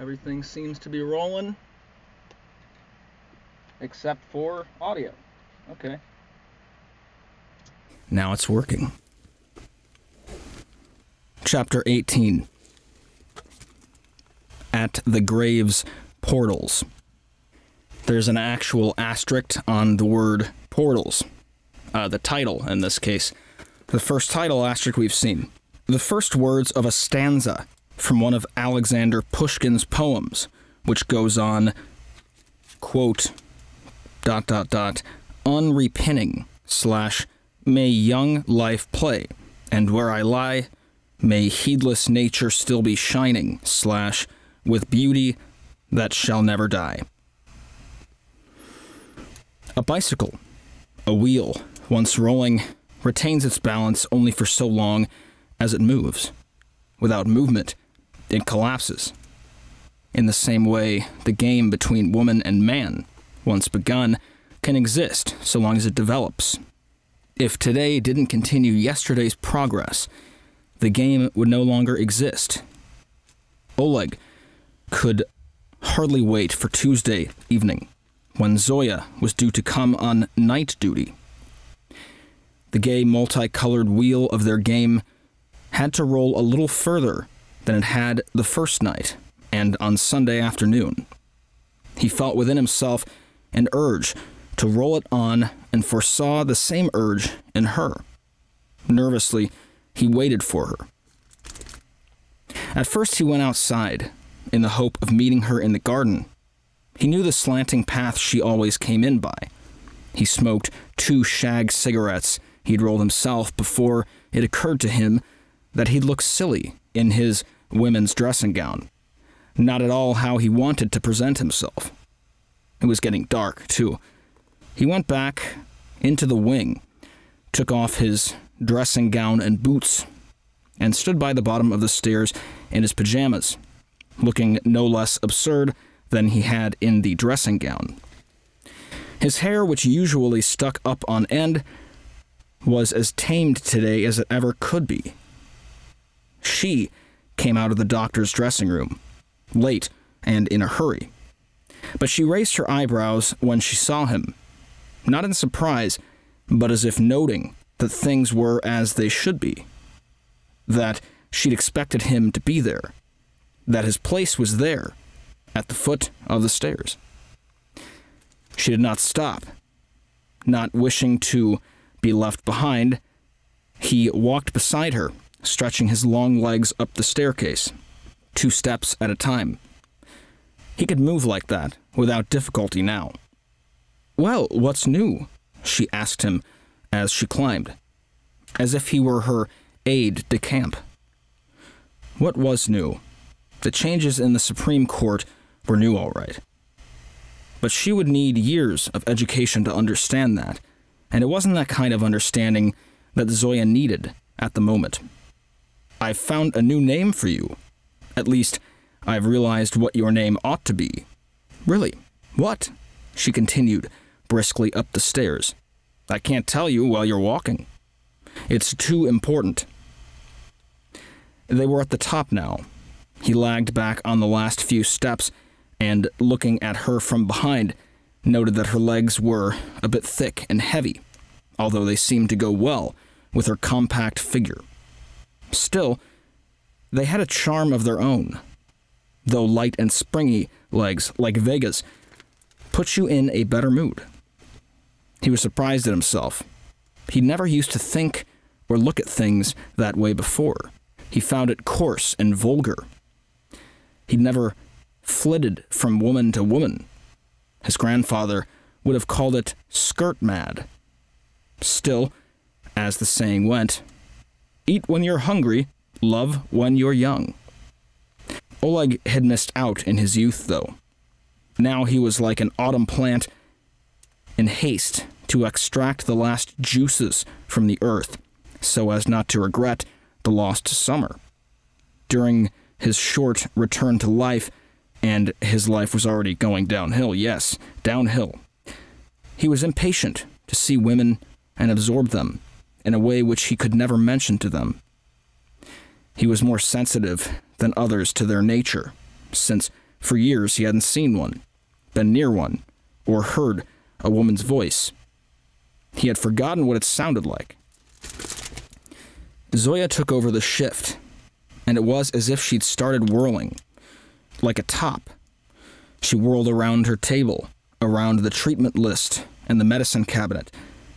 Everything seems to be rolling. Except for audio. Okay. Now it's working. Chapter 18 At the Graves Portals. There's an actual asterisk on the word portals. Uh, the title, in this case. The first title asterisk we've seen. The first words of a stanza from one of Alexander Pushkin's poems, which goes on, quote, dot dot dot, unrepinning slash may young life play, and where I lie, may heedless nature still be shining slash with beauty that shall never die. A bicycle, a wheel, once rolling, retains its balance only for so long as it moves. Without movement, it collapses. In the same way, the game between woman and man, once begun, can exist so long as it develops. If today didn't continue yesterday's progress, the game would no longer exist. Oleg could hardly wait for Tuesday evening, when Zoya was due to come on night duty. The gay multicolored wheel of their game had to roll a little further than it had the first night and on Sunday afternoon. He felt within himself an urge to roll it on and foresaw the same urge in her. Nervously, he waited for her. At first, he went outside in the hope of meeting her in the garden. He knew the slanting path she always came in by. He smoked two shag cigarettes he'd rolled himself before it occurred to him that he'd look silly in his women's dressing gown. Not at all how he wanted to present himself. It was getting dark, too. He went back into the wing, took off his dressing gown and boots, and stood by the bottom of the stairs in his pajamas, looking no less absurd than he had in the dressing gown. His hair, which usually stuck up on end, was as tamed today as it ever could be. She came out of the doctor's dressing room, late and in a hurry. But she raised her eyebrows when she saw him, not in surprise, but as if noting that things were as they should be. That she'd expected him to be there. That his place was there, at the foot of the stairs. She did not stop. Not wishing to be left behind, he walked beside her stretching his long legs up the staircase, two steps at a time. He could move like that, without difficulty now. Well, what's new? she asked him as she climbed, as if he were her aide de camp. What was new? The changes in the Supreme Court were new, all right. But she would need years of education to understand that, and it wasn't that kind of understanding that Zoya needed at the moment. I've found a new name for you. At least, I've realized what your name ought to be. Really? What? She continued, briskly up the stairs. I can't tell you while you're walking. It's too important. They were at the top now. He lagged back on the last few steps and, looking at her from behind, noted that her legs were a bit thick and heavy, although they seemed to go well with her compact figure. Still, they had a charm of their own. Though light and springy legs, like Vega's, put you in a better mood. He was surprised at himself. He never used to think or look at things that way before. He found it coarse and vulgar. He'd never flitted from woman to woman. His grandfather would have called it skirt mad. Still, as the saying went, Eat when you're hungry, love when you're young. Oleg had missed out in his youth, though. Now he was like an autumn plant in haste to extract the last juices from the earth, so as not to regret the lost summer. During his short return to life, and his life was already going downhill, yes, downhill, he was impatient to see women and absorb them in a way which he could never mention to them. He was more sensitive than others to their nature, since For years he hadn't seen one, been near one, or heard a woman's voice. He had forgotten what it sounded like. Zoya took over the shift, and it was as if she'd started whirling, like a top. She whirled around her table, around the treatment list and the medicine cabinet.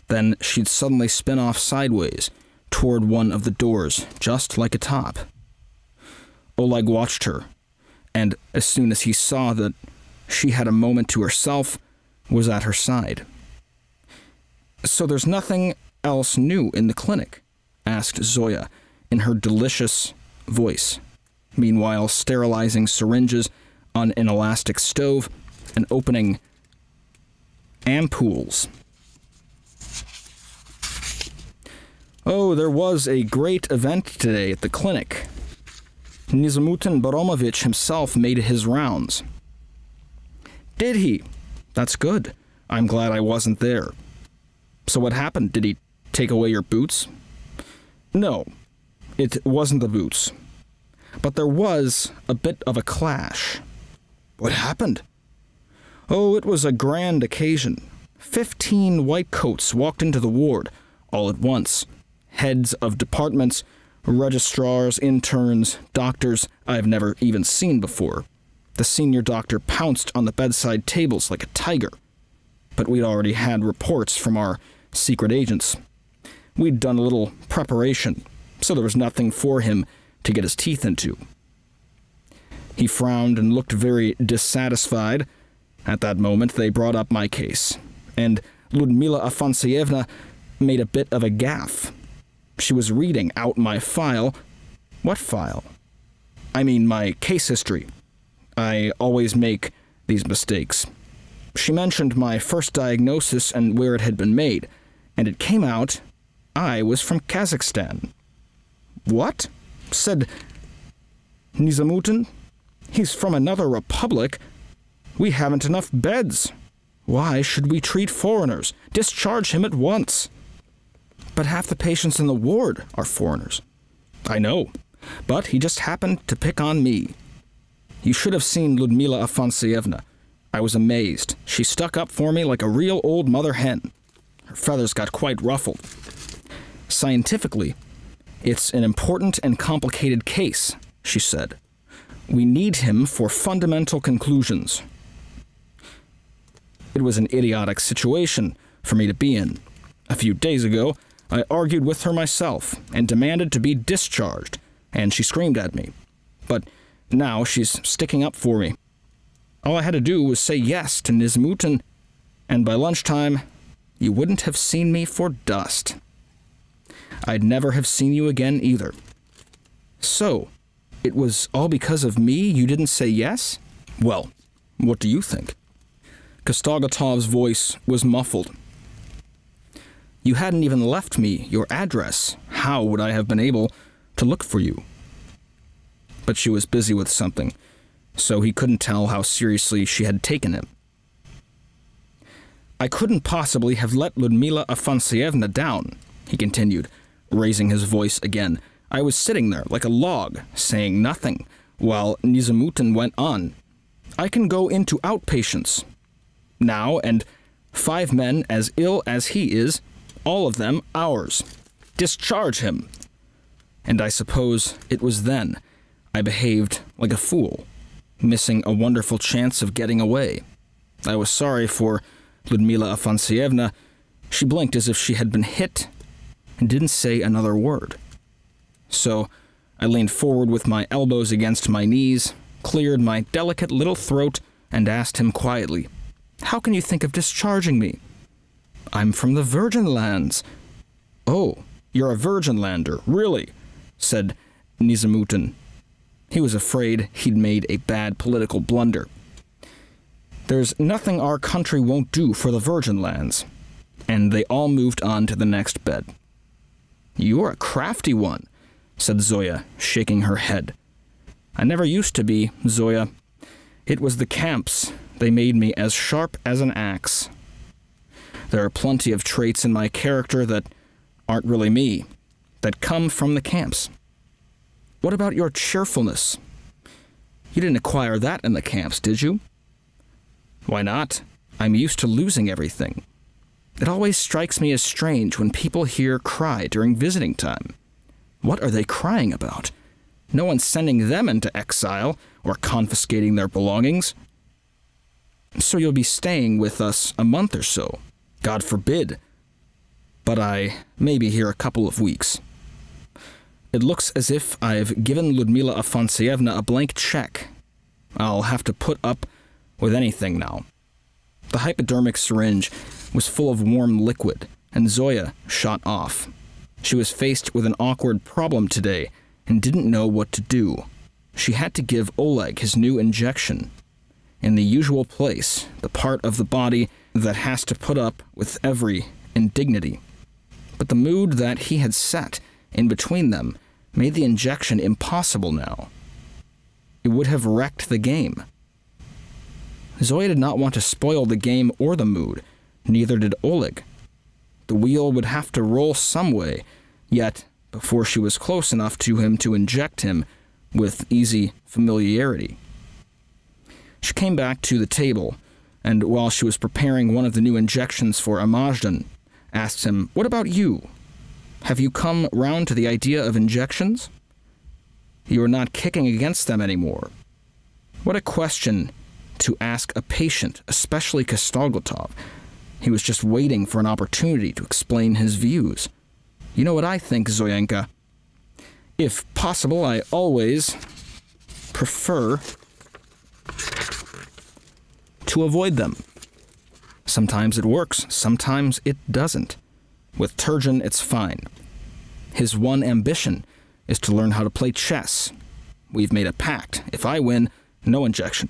Then she'd suddenly spin off sideways toward one of the doors, just like a top. Oleg watched her, and as soon as he saw that she had a moment to herself, was at her side. So there's nothing else new in the clinic? asked Zoya in her delicious voice, meanwhile sterilizing syringes on an elastic stove and opening ampoules. Oh, there was a great event today at the clinic. Nizamutin Baramovich himself made his rounds. Did he? That's good. I'm glad I wasn't there. So what happened? Did he take away your boots? No, it wasn't the boots. But there was a bit of a clash. What happened? Oh, it was a grand occasion. Fifteen white coats walked into the ward, all at once heads of departments, registrars, interns, doctors I've never even seen before. The senior doctor pounced on the bedside tables like a tiger. But we'd already had reports from our secret agents. We'd done a little preparation, so there was nothing for him to get his teeth into. He frowned and looked very dissatisfied. At that moment, they brought up my case, and Ludmila Afansyevna made a bit of a gaffe. She was reading out my file. What file? I mean, my case history. I always make these mistakes. She mentioned my first diagnosis and where it had been made, and it came out I was from Kazakhstan. What? said Nizamutin. He's from another republic. We haven't enough beds. Why should we treat foreigners? Discharge him at once. But half the patients in the ward are foreigners. I know, but he just happened to pick on me. You should have seen Ludmila Afansyevna. I was amazed. She stuck up for me like a real old mother hen. Her feathers got quite ruffled. Scientifically, it's an important and complicated case, she said. We need him for fundamental conclusions. It was an idiotic situation for me to be in. A few days ago, I argued with her myself and demanded to be discharged, and she screamed at me. But now she's sticking up for me. All I had to do was say yes to Nizamutin, and by lunchtime, you wouldn't have seen me for dust. I'd never have seen you again either. So, it was all because of me you didn't say yes? Well, what do you think? Kostoglotov's voice was muffled you hadn't even left me your address. How would I have been able to look for you? But she was busy with something, so he couldn't tell how seriously she had taken it. I couldn't possibly have let Ludmila Afansyevna down, he continued, raising his voice again. I was sitting there like a log, saying nothing, while Nizamutin went on. I can go into outpatients. Now, and five men as ill as he is all of them ours. Discharge him. And I suppose it was then I behaved like a fool, missing a wonderful chance of getting away. I was sorry for Ludmila Afansyevna. She blinked as if she had been hit and didn't say another word. So I leaned forward with my elbows against my knees, cleared my delicate little throat, and asked him quietly, How can you think of discharging me? I'm from the Virgin Lands. Oh, you're a Virgin Lander, really? said Nizamutin. He was afraid he'd made a bad political blunder. There's nothing our country won't do for the Virgin Lands. And they all moved on to the next bed. You're a crafty one, said Zoya, shaking her head. I never used to be, Zoya. It was the camps. They made me as sharp as an axe. There are plenty of traits in my character that aren't really me, that come from the camps. What about your cheerfulness? You didn't acquire that in the camps, did you? Why not? I'm used to losing everything. It always strikes me as strange when people here cry during visiting time. What are they crying about? No one's sending them into exile or confiscating their belongings. So you'll be staying with us a month or so. God forbid. But I may be here a couple of weeks. It looks as if I've given Ludmila Afansievna a blank check. I'll have to put up with anything now. The hypodermic syringe was full of warm liquid, and Zoya shot off. She was faced with an awkward problem today and didn't know what to do. She had to give Oleg his new injection. In the usual place, the part of the body that has to put up with every indignity. But the mood that he had set in between them made the injection impossible now. It would have wrecked the game. Zoya did not want to spoil the game or the mood, neither did Oleg. The wheel would have to roll some way, yet before she was close enough to him to inject him with easy familiarity. She came back to the table, and while she was preparing one of the new injections for Amajdan, asked him, What about you? Have you come round to the idea of injections? You are not kicking against them anymore. What a question to ask a patient, especially Kostoglotov. He was just waiting for an opportunity to explain his views. You know what I think, Zoyenka? If possible, I always prefer to avoid them. Sometimes it works, sometimes it doesn't. With Turgun, it's fine. His one ambition is to learn how to play chess. We've made a pact. If I win, no injection.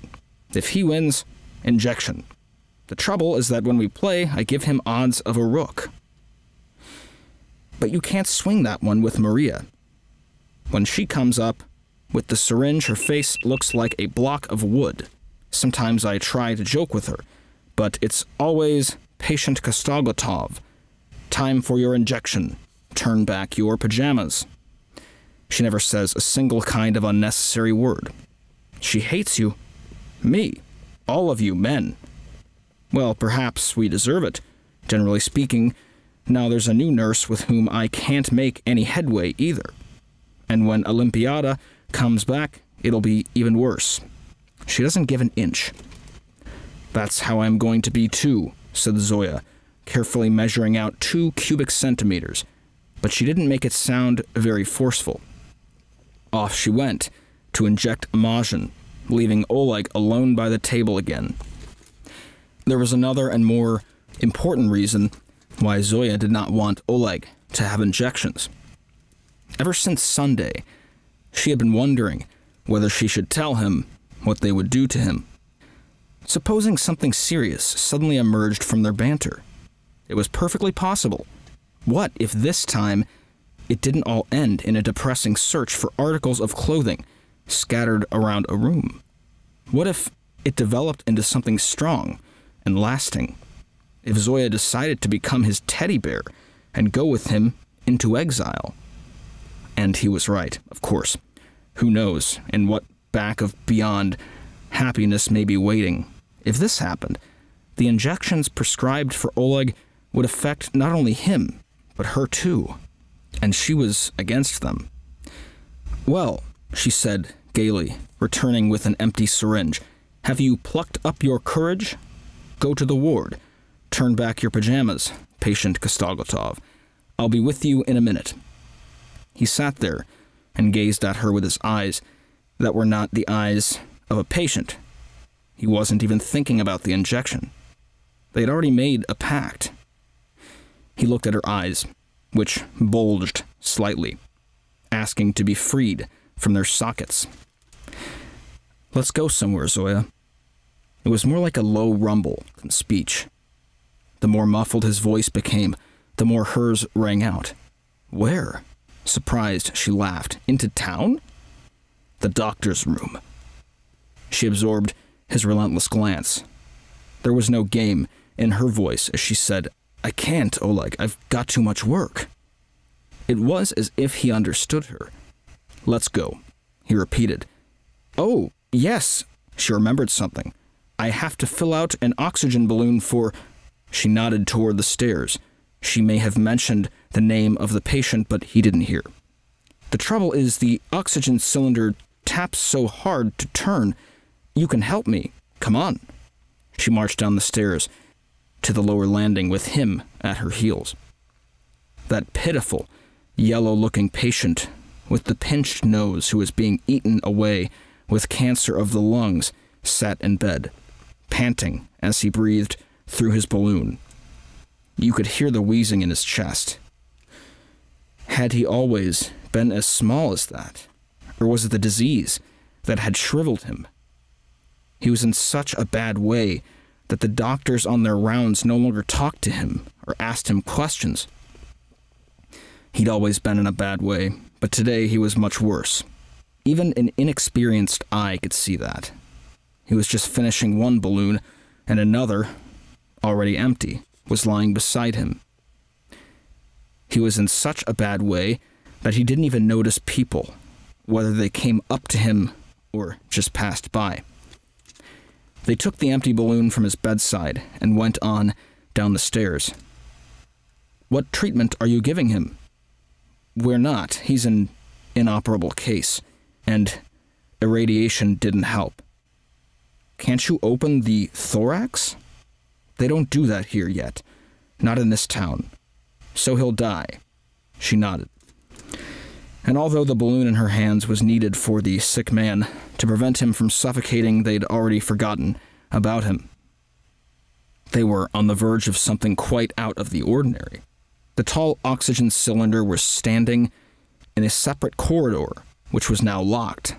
If he wins, injection. The trouble is that when we play, I give him odds of a rook. But you can't swing that one with Maria. When she comes up, with the syringe, her face looks like a block of wood. Sometimes I try to joke with her, but it's always patient Kostoglotov. Time for your injection. Turn back your pajamas. She never says a single kind of unnecessary word. She hates you. Me. All of you men. Well, perhaps we deserve it. Generally speaking, now there's a new nurse with whom I can't make any headway either. And when Olympiada comes back, it'll be even worse. She doesn't give an inch. That's how I'm going to be too, said Zoya, carefully measuring out two cubic centimeters, but she didn't make it sound very forceful. Off she went to inject Imajin, leaving Oleg alone by the table again. There was another and more important reason why Zoya did not want Oleg to have injections. Ever since Sunday, she had been wondering whether she should tell him what they would do to him. Supposing something serious suddenly emerged from their banter. It was perfectly possible. What if this time it didn't all end in a depressing search for articles of clothing scattered around a room? What if it developed into something strong and lasting? if Zoya decided to become his teddy bear and go with him into exile. And he was right, of course. Who knows in what back of beyond happiness may be waiting. If this happened, the injections prescribed for Oleg would affect not only him, but her too. And she was against them. Well, she said gaily, returning with an empty syringe, have you plucked up your courage? Go to the ward. Turn back your pajamas, patient Kostoglotov. I'll be with you in a minute. He sat there and gazed at her with his eyes that were not the eyes of a patient. He wasn't even thinking about the injection. They had already made a pact. He looked at her eyes, which bulged slightly, asking to be freed from their sockets. Let's go somewhere, Zoya. It was more like a low rumble than speech. The more muffled his voice became, the more hers rang out. Where? Surprised, she laughed. Into town? The doctor's room. She absorbed his relentless glance. There was no game in her voice as she said, I can't, Oleg. I've got too much work. It was as if he understood her. Let's go, he repeated. Oh, Yes, she remembered something. I have to fill out an oxygen balloon for. She nodded toward the stairs. She may have mentioned the name of the patient, but he didn't hear. The trouble is, the oxygen cylinder taps so hard to turn. You can help me. Come on. She marched down the stairs to the lower landing with him at her heels. That pitiful, yellow looking patient with the pinched nose who was being eaten away with cancer of the lungs sat in bed, panting as he breathed through his balloon. You could hear the wheezing in his chest. Had he always been as small as that? Or was it the disease that had shriveled him? He was in such a bad way that the doctors on their rounds no longer talked to him or asked him questions. He'd always been in a bad way, but today he was much worse. Even an inexperienced eye could see that. He was just finishing one balloon, and another, already empty, was lying beside him. He was in such a bad way that he didn't even notice people, whether they came up to him or just passed by. They took the empty balloon from his bedside and went on down the stairs. What treatment are you giving him? We're not. He's an inoperable case, and irradiation didn't help. Can't you open the thorax? They don't do that here yet. Not in this town. So he'll die. She nodded. And although the balloon in her hands was needed for the sick man to prevent him from suffocating, they'd already forgotten about him. They were on the verge of something quite out of the ordinary. The tall oxygen cylinder was standing in a separate corridor, which was now locked.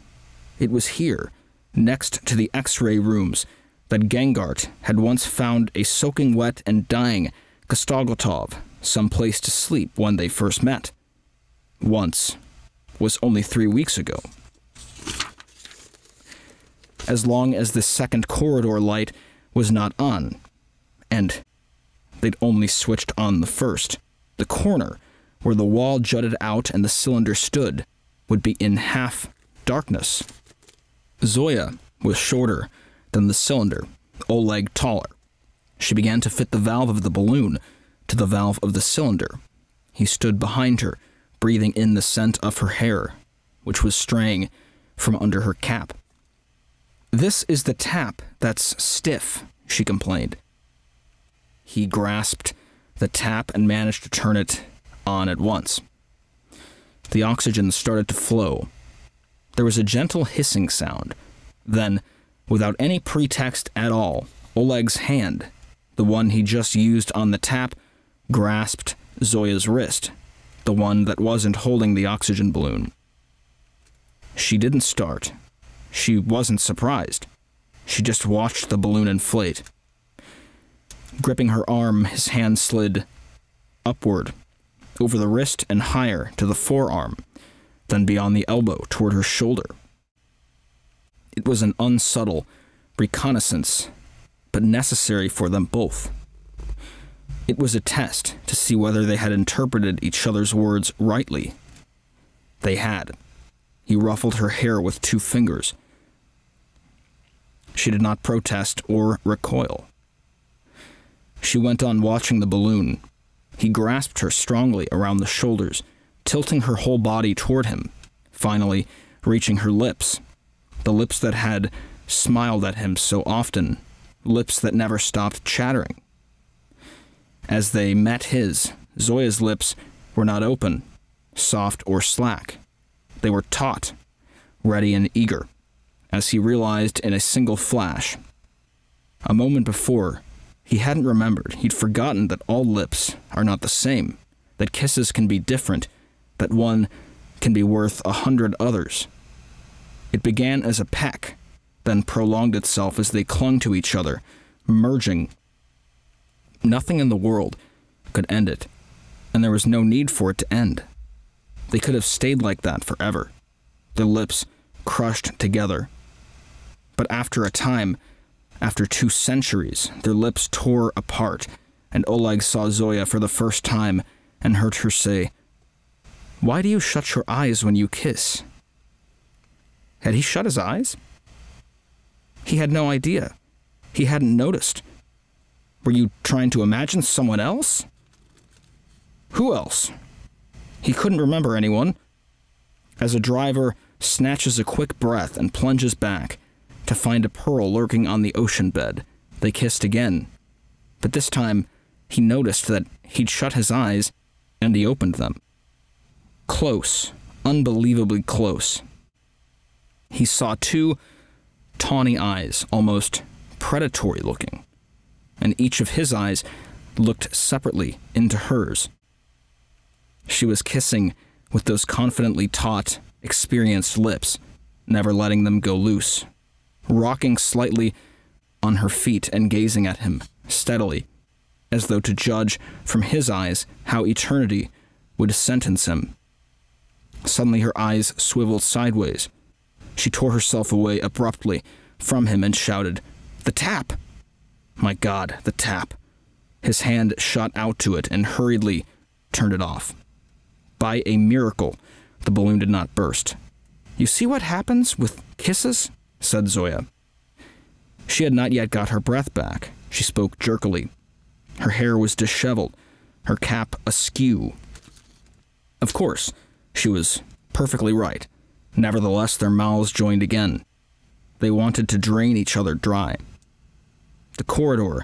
It was here, next to the x ray rooms, that Gangart had once found a soaking wet and dying Kostoglotov some place to sleep when they first met. Once was only three weeks ago. As long as the second corridor light was not on, and they'd only switched on the first, the corner where the wall jutted out and the cylinder stood would be in half darkness. Zoya was shorter than the cylinder, Oleg taller. She began to fit the valve of the balloon to the valve of the cylinder. He stood behind her, breathing in the scent of her hair, which was straying from under her cap. This is the tap that's stiff, she complained. He grasped the tap and managed to turn it on at once. The oxygen started to flow. There was a gentle hissing sound. Then, without any pretext at all, Oleg's hand, the one he just used on the tap, grasped Zoya's wrist, the one that wasn't holding the oxygen balloon. She didn't start. She wasn't surprised. She just watched the balloon inflate. Gripping her arm, his hand slid upward, over the wrist and higher to the forearm, then beyond the elbow toward her shoulder. It was an unsubtle reconnaissance, but necessary for them both. It was a test to see whether they had interpreted each other's words rightly. They had. He ruffled her hair with two fingers. She did not protest or recoil. She went on watching the balloon. He grasped her strongly around the shoulders, tilting her whole body toward him, finally reaching her lips, the lips that had smiled at him so often, lips that never stopped chattering. As they met his, Zoya's lips were not open, soft, or slack. They were taut, ready and eager, as he realized in a single flash. A moment before, he hadn't remembered. He'd forgotten that all lips are not the same, that kisses can be different, that one can be worth a hundred others. It began as a peck, then prolonged itself as they clung to each other, merging Nothing in the world could end it, and there was no need for it to end. They could have stayed like that forever, their lips crushed together. But after a time, after two centuries, their lips tore apart, and Oleg saw Zoya for the first time and heard her say, Why do you shut your eyes when you kiss? Had he shut his eyes? He had no idea. He hadn't noticed. Were you trying to imagine someone else? Who else? He couldn't remember anyone. As a driver snatches a quick breath and plunges back to find a pearl lurking on the ocean bed, they kissed again. But this time, he noticed that he'd shut his eyes and he opened them. Close, unbelievably close. He saw two tawny eyes, almost predatory looking, and each of his eyes looked separately into hers. She was kissing with those confidently taut, experienced lips, never letting them go loose, rocking slightly on her feet and gazing at him steadily, as though to judge from his eyes how eternity would sentence him. Suddenly her eyes swiveled sideways. She tore herself away abruptly from him and shouted, The tap! My God, the tap! His hand shot out to it and hurriedly turned it off. By a miracle, the balloon did not burst. You see what happens with kisses? said Zoya. She had not yet got her breath back. She spoke jerkily. Her hair was disheveled, her cap askew. Of course, she was perfectly right. Nevertheless, their mouths joined again. They wanted to drain each other dry. The corridor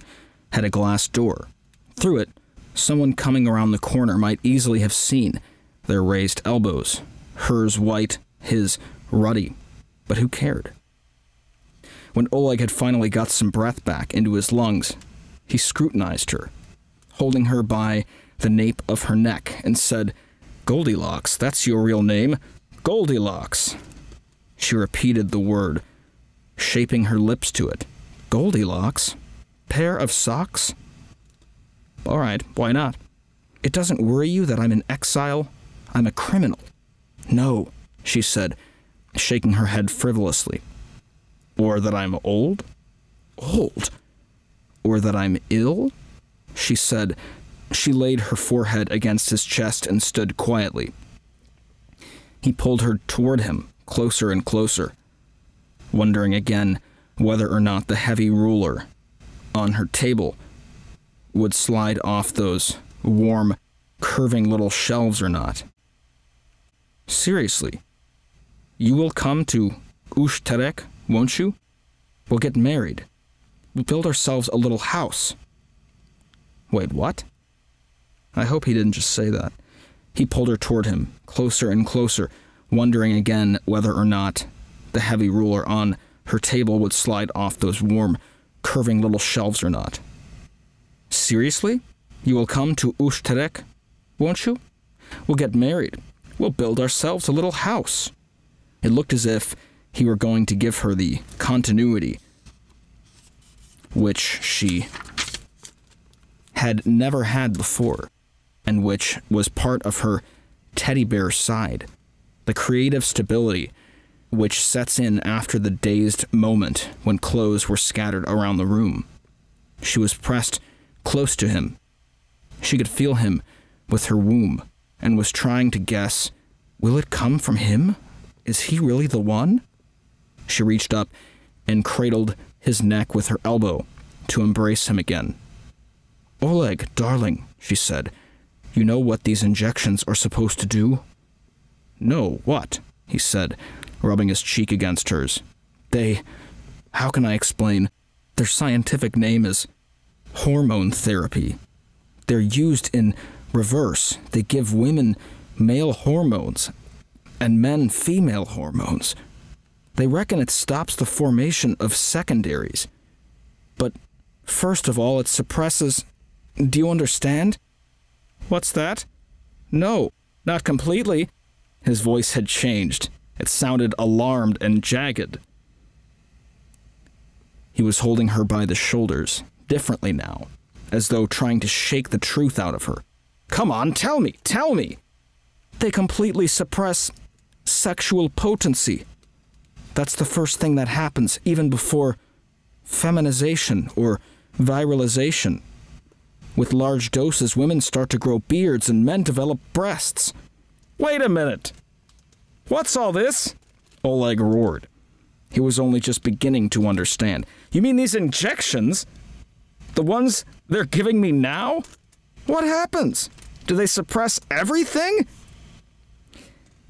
had a glass door. Through it, someone coming around the corner might easily have seen their raised elbows, hers white, his ruddy. But who cared? When Oleg had finally got some breath back into his lungs, he scrutinized her, holding her by the nape of her neck, and said, Goldilocks, that's your real name. Goldilocks. She repeated the word, shaping her lips to it. Goldilocks? Pair of socks? All right, why not? It doesn't worry you that I'm in exile? I'm a criminal. No, she said, shaking her head frivolously. Or that I'm old? Old? Or that I'm ill? She said. She laid her forehead against his chest and stood quietly. He pulled her toward him, closer and closer, wondering again whether or not the heavy ruler on her table would slide off those warm, curving little shelves or not. Seriously, you will come to Ushterek, won't you? We'll get married. We'll build ourselves a little house. Wait, what? I hope he didn't just say that. He pulled her toward him, closer and closer, wondering again whether or not the heavy ruler on her table would slide off those warm, curving little shelves or not. Seriously? You will come to Ushterek, won't you? We'll get married. We'll build ourselves a little house. It looked as if he were going to give her the continuity which she had never had before, and which was part of her teddy bear side. The creative stability which sets in after the dazed moment when clothes were scattered around the room. She was pressed close to him. She could feel him with her womb and was trying to guess will it come from him? Is he really the one? She reached up and cradled his neck with her elbow to embrace him again. Oleg, darling, she said, you know what these injections are supposed to do? No, what? he said, rubbing his cheek against hers. They. How can I explain? Their scientific name is hormone therapy. They're used in reverse. They give women male hormones and men female hormones. They reckon it stops the formation of secondaries. But first of all, it suppresses. Do you understand? What's that? No, not completely. His voice had changed. It sounded alarmed and jagged. He was holding her by the shoulders, differently now, as though trying to shake the truth out of her. Come on, tell me, tell me! They completely suppress sexual potency. That's the first thing that happens, even before feminization or virilization. With large doses, women start to grow beards and men develop breasts. Wait a minute! What's all this? Oleg roared. He was only just beginning to understand. You mean these injections? The ones they're giving me now? What happens? Do they suppress everything?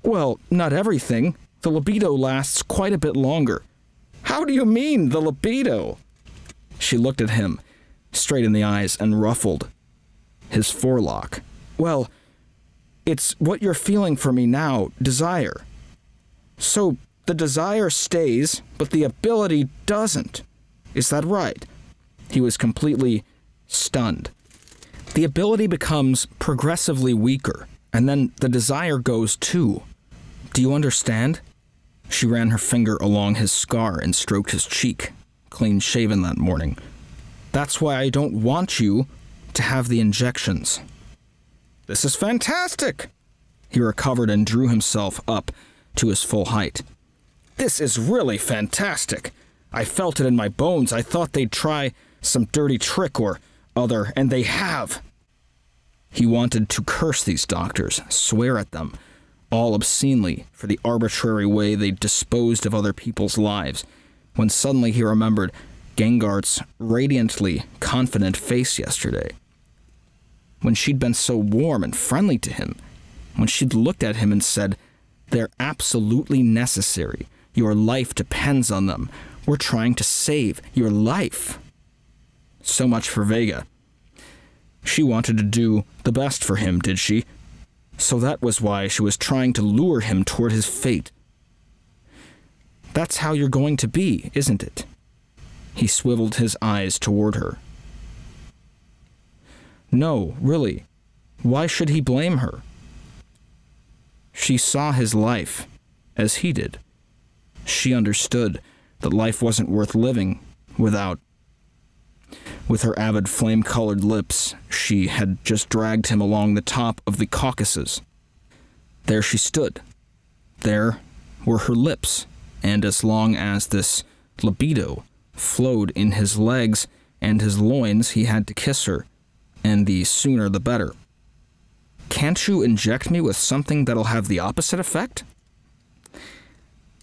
Well, not everything. The libido lasts quite a bit longer. How do you mean, the libido? She looked at him, straight in the eyes, and ruffled his forelock. Well, it's what you're feeling for me now desire. So the desire stays, but the ability doesn't. Is that right? He was completely stunned. The ability becomes progressively weaker, and then the desire goes too. Do you understand? She ran her finger along his scar and stroked his cheek, clean shaven that morning. That's why I don't want you to have the injections. This is fantastic! He recovered and drew himself up to his full height. This is really fantastic. I felt it in my bones. I thought they'd try some dirty trick or other, and they have. He wanted to curse these doctors, swear at them, all obscenely for the arbitrary way they disposed of other people's lives, when suddenly he remembered Gangart's radiantly confident face yesterday. When she'd been so warm and friendly to him, when she'd looked at him and said, They're absolutely necessary. Your life depends on them. We're trying to save your life. So much for Vega. She wanted to do the best for him, did she? So that was why she was trying to lure him toward his fate. That's how you're going to be, isn't it? He swiveled his eyes toward her. No, really. Why should he blame her? She saw his life as he did. She understood that life wasn't worth living without. With her avid flame colored lips, she had just dragged him along the top of the Caucasus. There she stood. There were her lips, and as long as this libido flowed in his legs and his loins, he had to kiss her, and the sooner the better. Can't you inject me with something that'll have the opposite effect?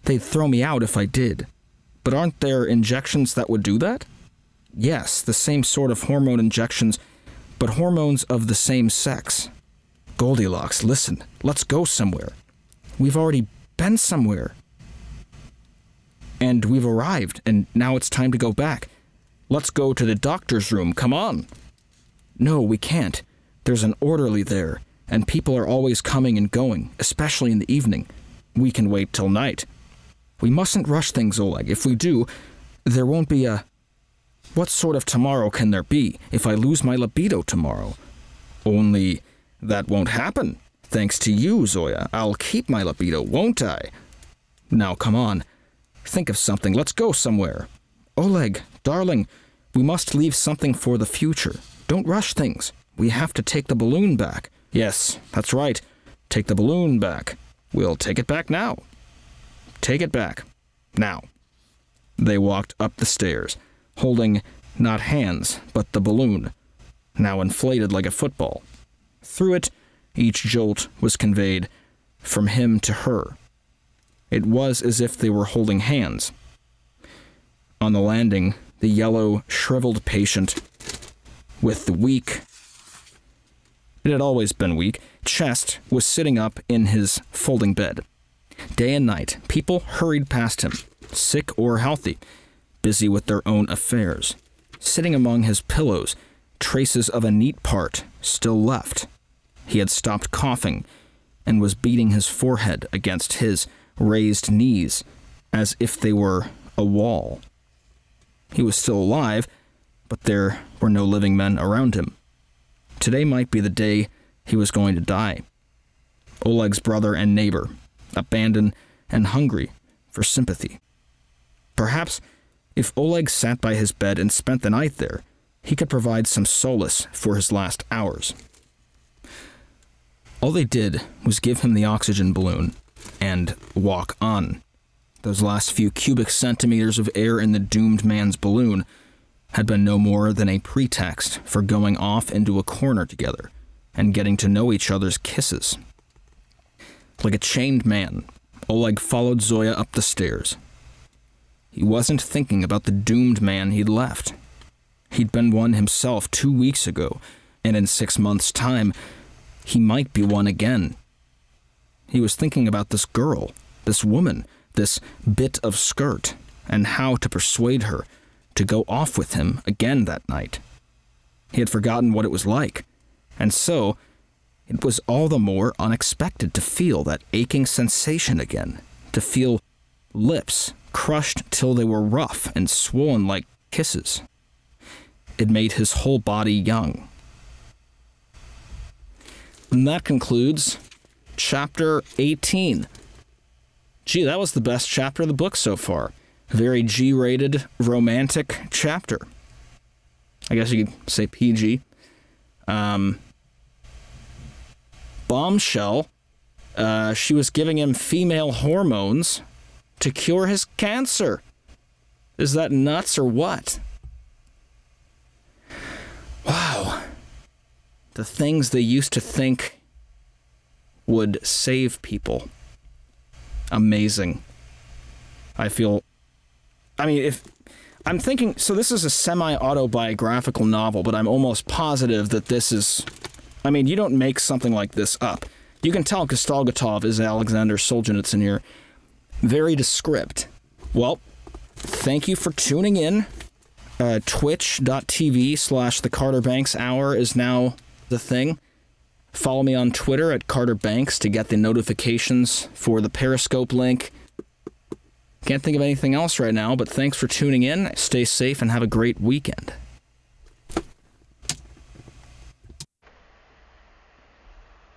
They'd throw me out if I did. But aren't there injections that would do that? Yes, the same sort of hormone injections, but hormones of the same sex. Goldilocks, listen, let's go somewhere. We've already been somewhere. And we've arrived, and now it's time to go back. Let's go to the doctor's room, come on. No, we can't. There's an orderly there, and people are always coming and going, especially in the evening. We can wait till night. We mustn't rush things, Oleg. If we do, there won't be a. What sort of tomorrow can there be if I lose my libido tomorrow? Only that won't happen. Thanks to you, Zoya. I'll keep my libido, won't I? Now, come on. Think of something. Let's go somewhere. Oleg, darling, we must leave something for the future. Don't rush things. We have to take the balloon back. Yes, that's right. Take the balloon back. We'll take it back now. Take it back. Now. They walked up the stairs, holding not hands, but the balloon, now inflated like a football. Through it, each jolt was conveyed from him to her. It was as if they were holding hands. On the landing, the yellow, shriveled patient with the weak, it had always been weak, chest was sitting up in his folding bed. Day and night, people hurried past him, sick or healthy, busy with their own affairs. Sitting among his pillows, traces of a neat part still left. He had stopped coughing and was beating his forehead against his raised knees as if they were a wall. He was still alive, but there were no living men around him. Today might be the day he was going to die. Oleg's brother and neighbor, abandoned and hungry for sympathy. Perhaps if Oleg sat by his bed and spent the night there, he could provide some solace for his last hours. All they did was give him the oxygen balloon and walk on. Those last few cubic centimeters of air in the doomed man's balloon had been no more than a pretext for going off into a corner together and getting to know each other's kisses. Like a chained man, Oleg followed Zoya up the stairs. He wasn't thinking about the doomed man he'd left. He'd been one himself two weeks ago, and in six months' time, he might be one again. He was thinking about this girl, this woman, this bit of skirt, and how to persuade her to go off with him again that night. He had forgotten what it was like, and so it was all the more unexpected to feel that aching sensation again, to feel lips crushed till they were rough and swollen like kisses. It made his whole body young. And that concludes chapter 18. Gee, that was the best chapter of the book so far. Very G rated, romantic chapter. I guess you could say PG. Um, bombshell. Uh, she was giving him female hormones to cure his cancer. Is that nuts or what? Wow. The things they used to think would save people. Amazing. I feel. I mean, if. I'm thinking. So, this is a semi autobiographical novel, but I'm almost positive that this is. I mean, you don't make something like this up. You can tell Kostoglotov is Alexander Solzhenitsyn here. Very descript. Well, thank you for tuning in. Uh, Twitch.tv slash the Carter Banks Hour is now the thing. Follow me on Twitter at Carter Banks to get the notifications for the Periscope link. Can't think of anything else right now, but thanks for tuning in. Stay safe and have a great weekend.